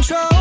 control.